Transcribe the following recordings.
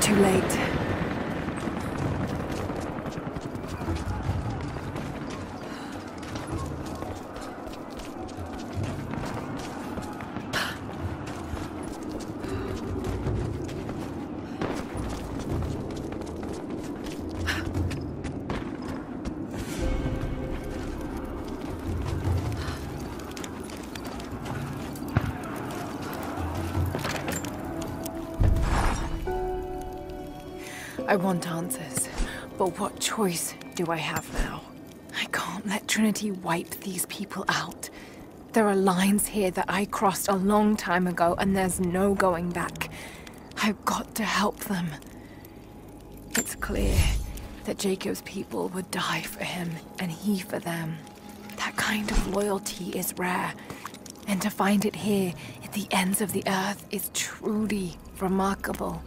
too late. I want answers, but what choice do I have now? I can't let Trinity wipe these people out. There are lines here that I crossed a long time ago, and there's no going back. I've got to help them. It's clear that Jacob's people would die for him, and he for them. That kind of loyalty is rare, and to find it here at the ends of the earth is truly remarkable.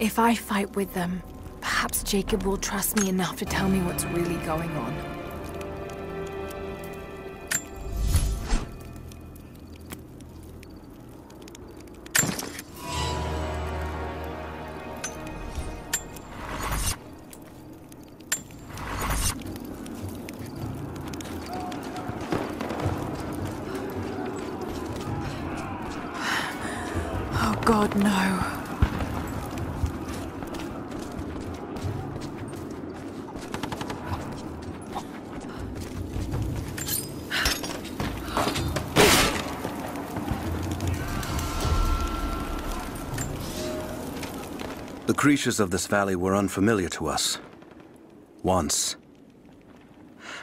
If I fight with them, perhaps Jacob will trust me enough to tell me what's really going on. Creatures of this valley were unfamiliar to us. Once.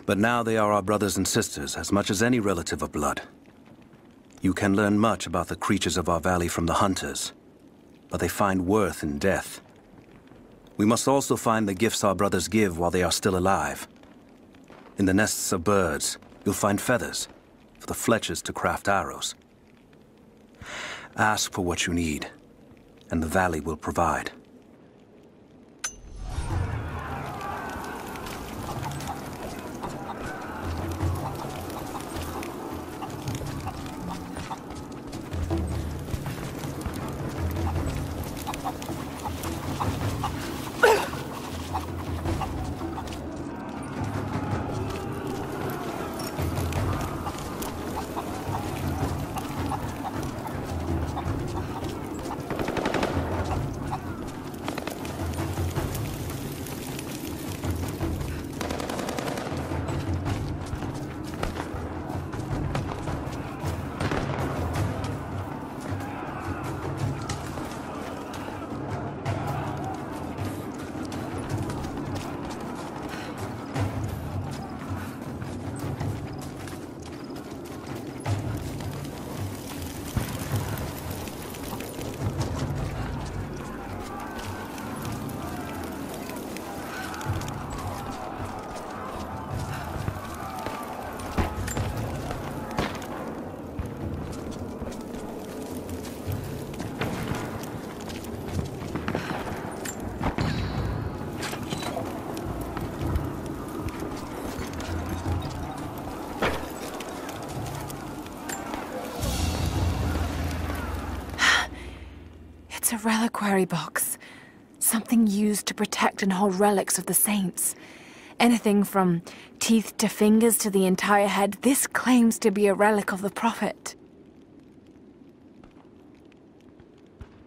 But now they are our brothers and sisters as much as any relative of blood. You can learn much about the creatures of our valley from the hunters, but they find worth in death. We must also find the gifts our brothers give while they are still alive. In the nests of birds, you'll find feathers, for the fletchers to craft arrows. Ask for what you need, and the valley will provide. It's a reliquary box. Something used to protect and hold relics of the saints. Anything from teeth to fingers to the entire head, this claims to be a relic of the Prophet.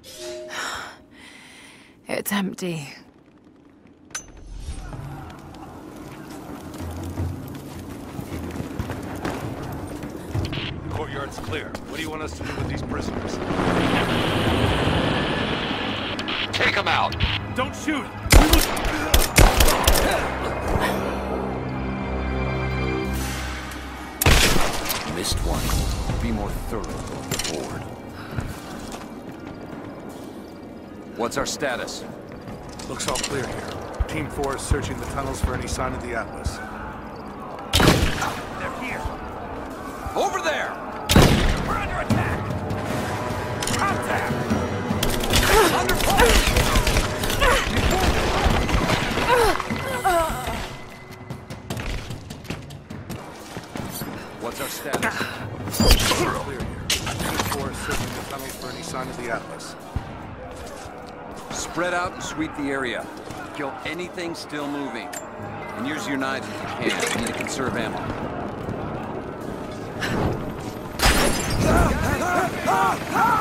It's empty. Courtyard's clear. What do you want us to do with these prisoners? Take him out! Don't shoot! Missed one. Be more thorough going forward. What's our status? Looks all clear here. Team 4 is searching the tunnels for any sign of the Atlas. Atlas. Spread out and sweep the area. Kill anything still moving. And use your knives if you can. You need to conserve ammo. One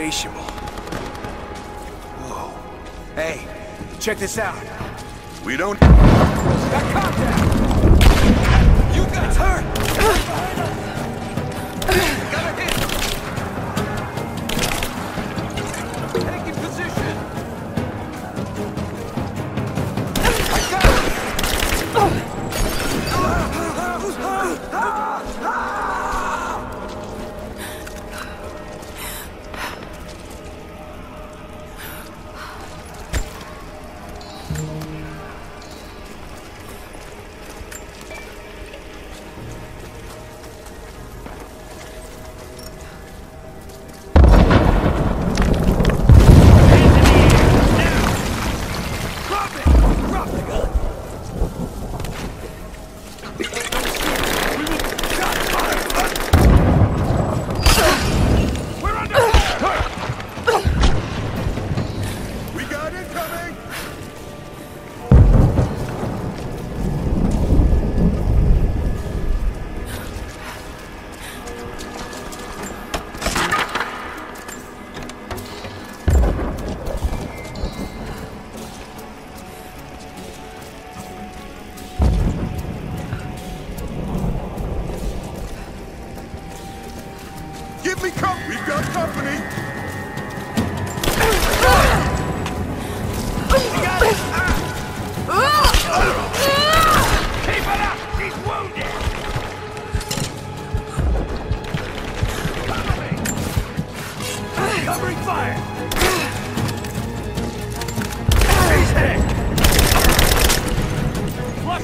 insatiable. Whoa. Hey, check this out. We don't... Got contact!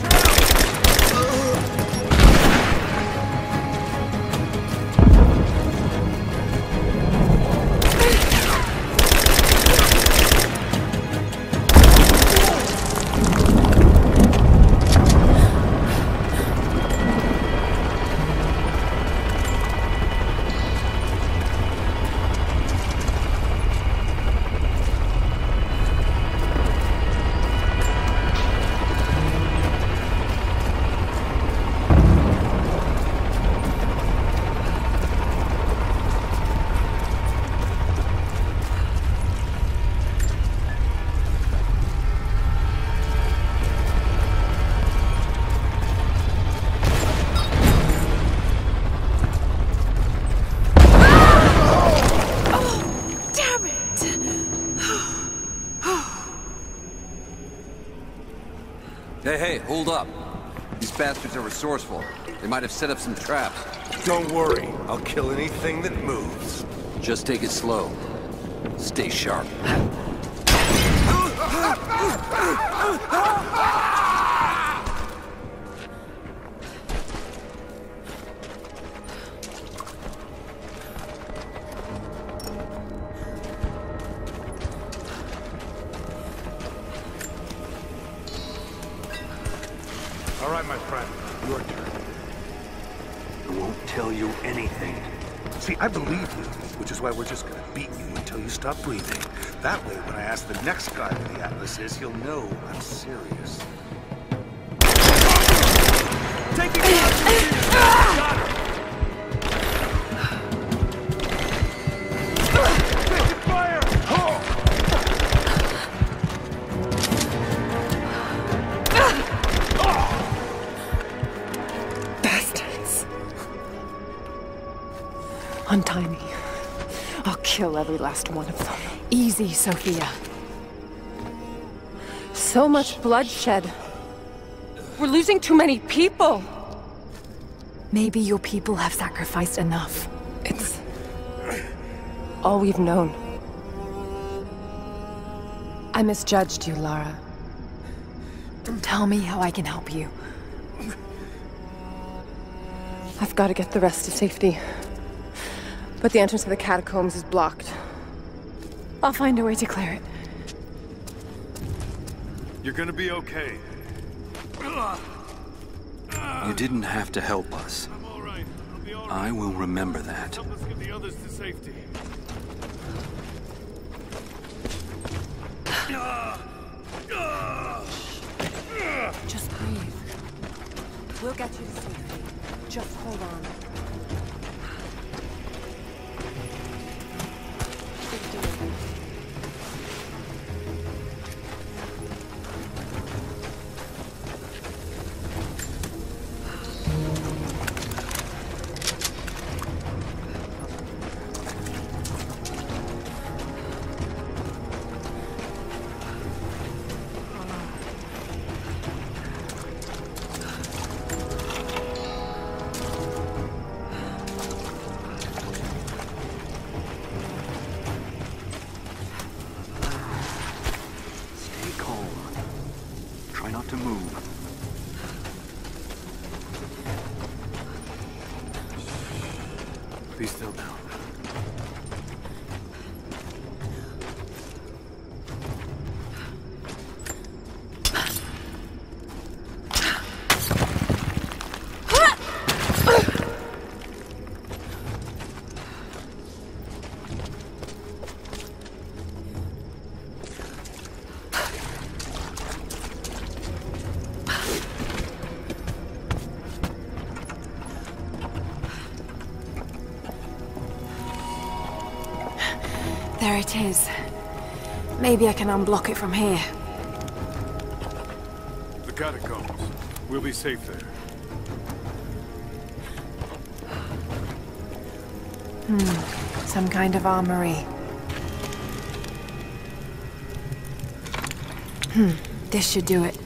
Watch Hey, hey, hold up. These bastards are resourceful. They might have set up some traps. Don't worry. I'll kill anything that moves. Just take it slow. Stay sharp. why we're just gonna beat you until you stop breathing. That way, when I ask the next guy where the Atlas is, he'll know I'm serious. Last one of them. Easy, Sophia. So much bloodshed. We're losing too many people. Maybe your people have sacrificed enough. It's all we've known. I misjudged you, Lara. Tell me how I can help you. I've got to get the rest to safety. But the entrance to the catacombs is blocked. I'll find a way to clear it. You're gonna be okay. You didn't have to help us. I'm all right. I'll be all right. I will remember that. Help us get the others to safety. Just breathe. We'll get you to safety. Just hold on. There it is. Maybe I can unblock it from here. The catacombs. We'll be safe there. Hmm. Some kind of armory. Hmm, this should do it.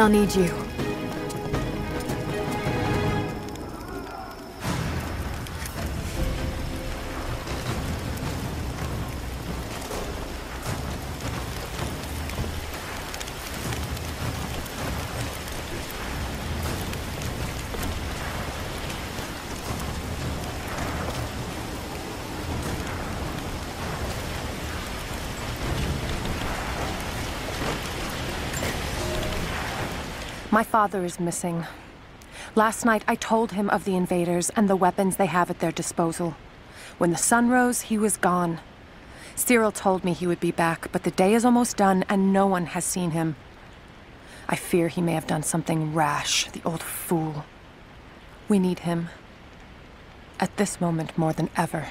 They'll need you. My father is missing. Last night, I told him of the invaders and the weapons they have at their disposal. When the sun rose, he was gone. Cyril told me he would be back, but the day is almost done and no one has seen him. I fear he may have done something rash, the old fool. We need him. At this moment more than ever.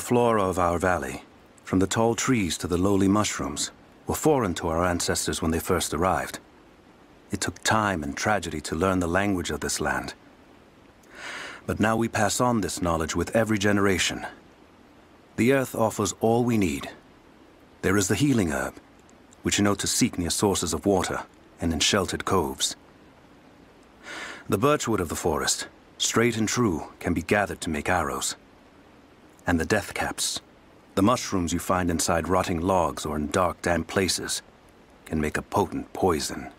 The flora of our valley, from the tall trees to the lowly mushrooms, were foreign to our ancestors when they first arrived. It took time and tragedy to learn the language of this land. But now we pass on this knowledge with every generation. The earth offers all we need. There is the healing herb, which you know to seek near sources of water and in sheltered coves. The birchwood of the forest, straight and true, can be gathered to make arrows and the death caps. The mushrooms you find inside rotting logs or in dark, damp places can make a potent poison.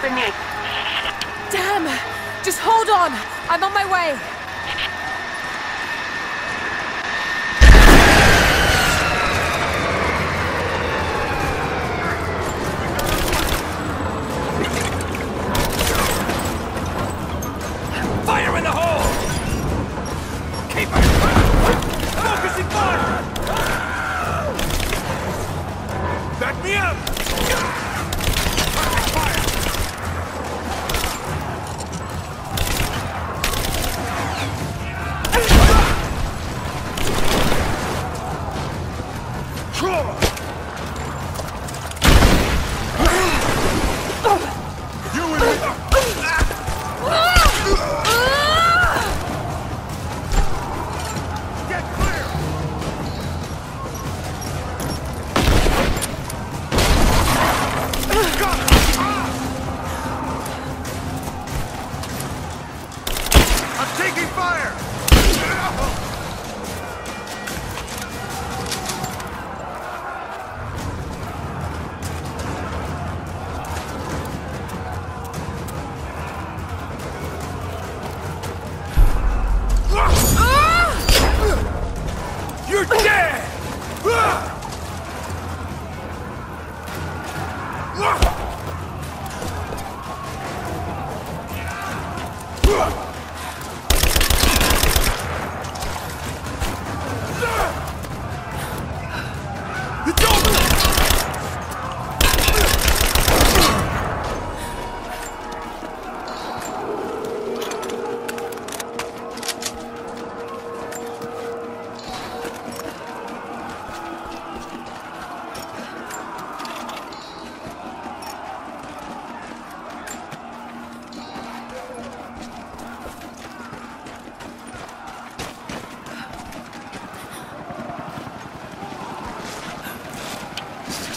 Beneath. Damn! Just hold on. I'm on my way.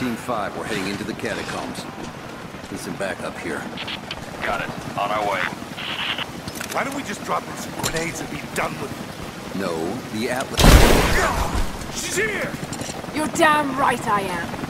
13-5, we're heading into the catacombs. Listen back up here. Got it. On our way. Why don't we just drop in some grenades and be done with it? No, the Atlas... She's here! You're damn right I am.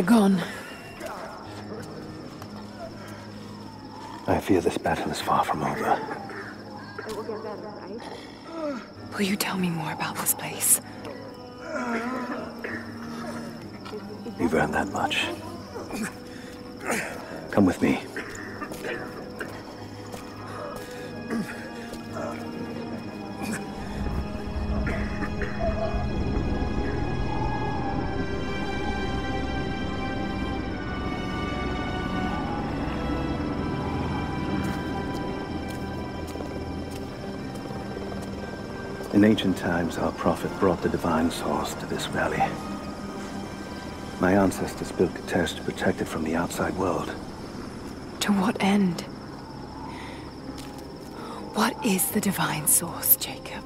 They're gone. I fear this battle is far from over. Will you tell me more about this place? You've earned that much. Come with me. In ancient times, our prophet brought the divine source to this valley. My ancestors built Kitezh to protect it from the outside world. To what end? What is the divine source, Jacob?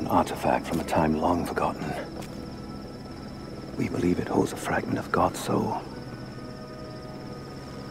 An artifact from a time long forgotten. We believe it holds a fragment of God's soul.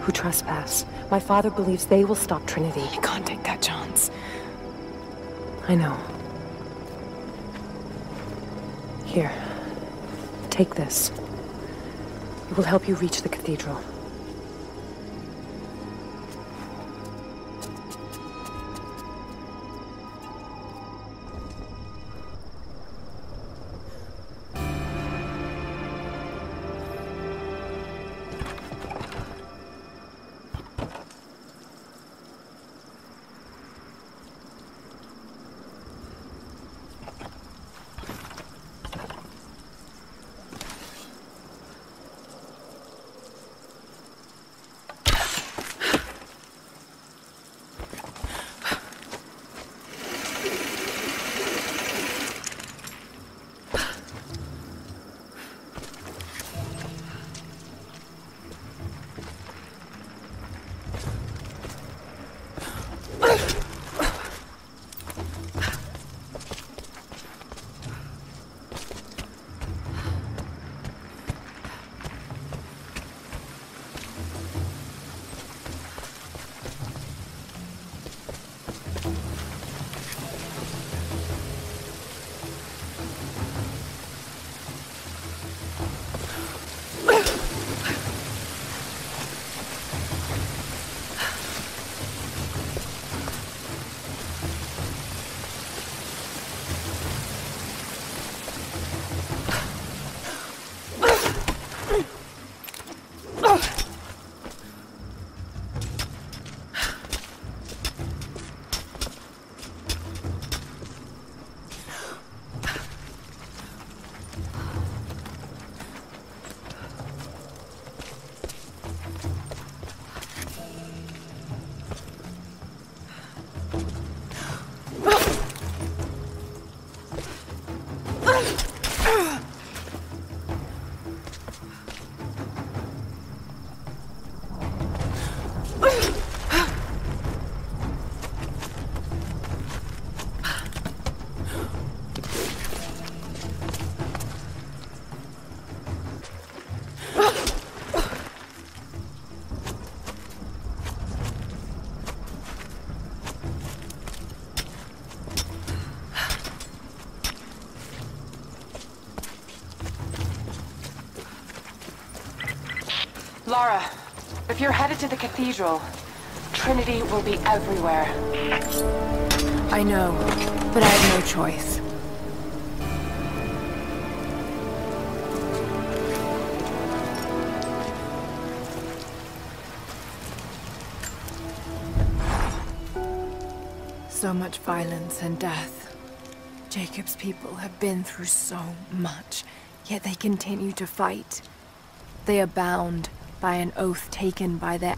who trespass. My father believes they will stop Trinity. I can't take that chance. I know. Here. Take this. It will help you reach the cathedral. Lara, if you're headed to the cathedral, Trinity will be everywhere. I know, but I have no choice. So much violence and death. Jacob's people have been through so much, yet they continue to fight. They are bound by an oath taken by their